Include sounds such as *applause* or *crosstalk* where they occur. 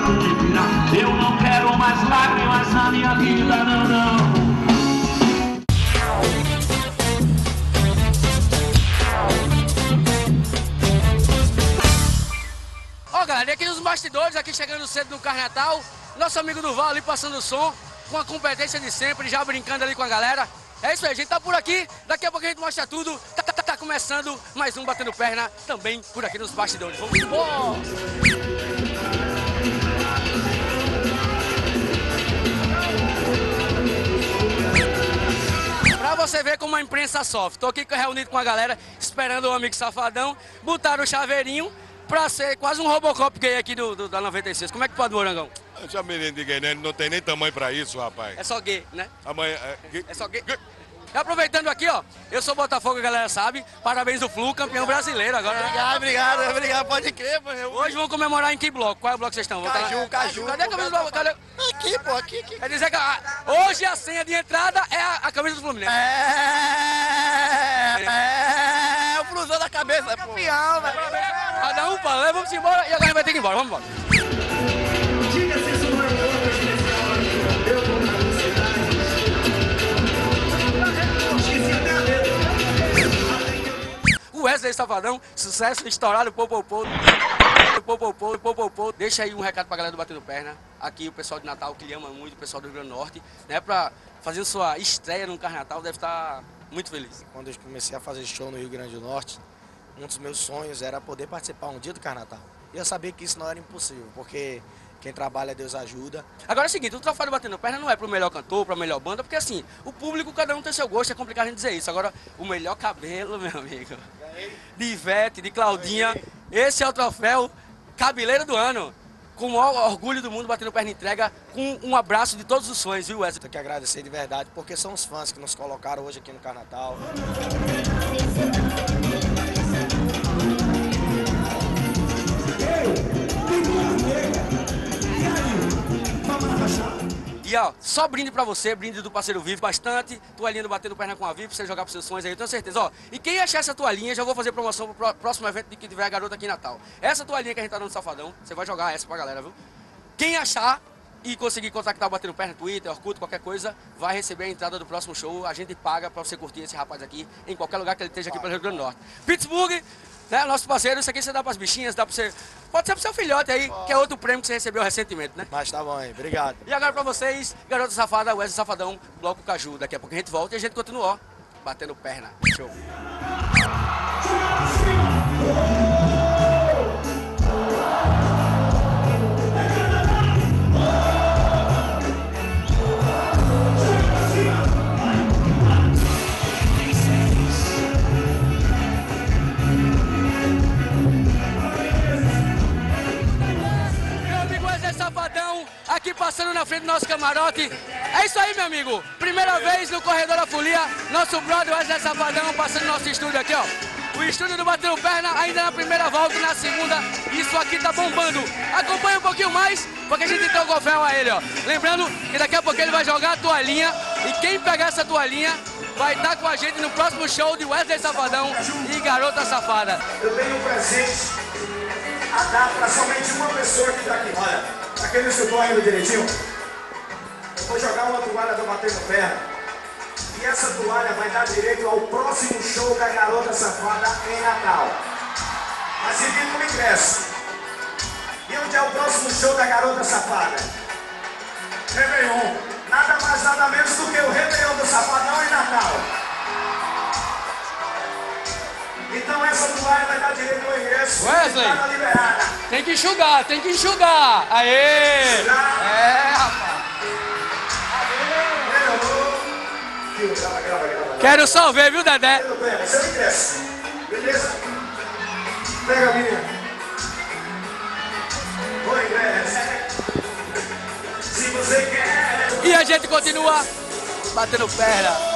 nada. Eu não quero mais lágrimas na minha vida, não, não. Ó, oh, galera, e aqui nos bastidores, aqui chegando cedo no Carnatal, nosso amigo Duval ali passando o som, com a competência de sempre, já brincando ali com a galera. É isso aí, a gente tá por aqui, daqui a pouco a gente mostra tudo. Tá, tá, tá, tá começando mais um Batendo Perna, também por aqui nos bastidores. Vamos embora! Ver como a imprensa sofre. Tô aqui reunido com a galera, esperando o amigo safadão, botaram o chaveirinho pra ser quase um Robocop gay aqui do, do da 96. Como é que pode, Morangão? Tinha menino de gay, né? Não tem nem tamanho pra isso, rapaz. É só gay, né? Amanhã. É, É só gay. E aproveitando aqui, ó, eu sou Botafogo, a galera sabe. Parabéns do Flu, campeão brasileiro agora. né? Obrigado, obrigado, obrigado. Pode crer, mano. Hoje vão comemorar em que bloco? Qual é o bloco que vocês estão? Caju, tá- Caju. Cadê a camisa do? Cadê? Aqui, pô, aqui, aqui. Quer dizer que a- hoje a senha de entrada é a, a camisa do Fluminense. É, é, é o flusão da cabeça, pô. Campeão, velho. Cada um fala, né? vamos embora e agora vai ter que ir embora. Vamos embora. Safadão, sucesso estourado, pô, pô, pô. Pô, pô, pô, pô, pô, pô. Deixa aí um recado pra galera do Batendo Perna. Aqui o pessoal de Natal que ama muito, o pessoal do Rio Grande do Norte, né? Pra fazer sua estreia no Carnatal, deve estar muito feliz. Quando eu comecei a fazer show no Rio Grande do Norte, um dos meus sonhos era poder participar um dia do Carnatal. E eu sabia que isso não era impossível, porque quem trabalha, Deus ajuda. Agora é o seguinte, o troféu do Batendo Perna não é pro melhor cantor, pra melhor banda, porque assim, o público, cada um tem seu gosto, é complicado a gente dizer isso. Agora, o melhor cabelo, *laughs* meu amigo, de Ivete, de Claudinha, esse é o troféu cabeleiro do ano. Com o maior orgulho do mundo, Batendo Perna entrega, com um abraço de todos os sonhos, viu, Wesley? Tenho que agradecer de verdade, porque são os fãs que nos colocaram hoje aqui no Carnatal. E ó, só brinde pra você, brinde do parceiro Vivo, bastante, toalhinha do Batendo Perna com a Vivo, pra você jogar pros seus sonhos aí, eu tenho certeza. Ó, e quem achar essa toalhinha, já vou fazer promoção pro pró- próximo evento de que tiver a garota aqui em Natal. Essa toalhinha que a gente tá dando no Safadão, você vai jogar essa pra galera, viu? Quem achar e conseguir contactar o Batendo Perna no Twitter, Orkut, qualquer coisa, vai receber a entrada do próximo show. A gente paga pra você curtir esse rapaz aqui, em qualquer lugar que ele esteja aqui pelo Rio Grande do Norte. Pittsburgh, né, nosso parceiro, isso aqui você dá pras bichinhas, dá pra você... Pode ser pro seu filhote aí, que é outro prêmio que você recebeu recentemente, né? Mas tá bom aí, obrigado. E agora pra vocês, Garota Safada, Wesley Safadão, Bloco Caju. Daqui a pouco a gente volta e a gente continua, ó, batendo perna. Show. Aqui passando na frente do nosso camarote. É isso aí, meu amigo. Primeira vez no Corredor da Folia, nosso brother Wesley Safadão passando no nosso estúdio aqui, ó. O estúdio do Batendo Perna ainda na primeira volta na segunda. Isso aqui tá bombando. Acompanha um pouquinho mais, porque a gente entregou o véu a ele, ó. Lembrando que daqui a pouco ele vai jogar a toalhinha. E quem pegar essa toalhinha vai estar com a gente no próximo show de Wesley Safadão e Garota Safada. Eu tenho um presente a dar para somente uma pessoa que está aqui. Olha, aquele estudou ainda direitinho? Eu vou jogar uma toalha do Batendo Perna. E essa toalha vai dar direito ao próximo show da Garota Safada em Natal. Mas se vir com ingresso. E onde é o próximo show da Garota Safada? Réveillon. Nada mais, nada menos do que o Réveillon Vai direito ingresso. Wesley. Liberada. Tem que enxugar, tem que enxugar. Aê! É, rapaz. Grava, grava, grava. Quero só ver, viu, Dedé? Tudo bem, mas você ingresso. Beleza? Pega a minha. O ingresso. Se você quer. E a gente continua batendo perna.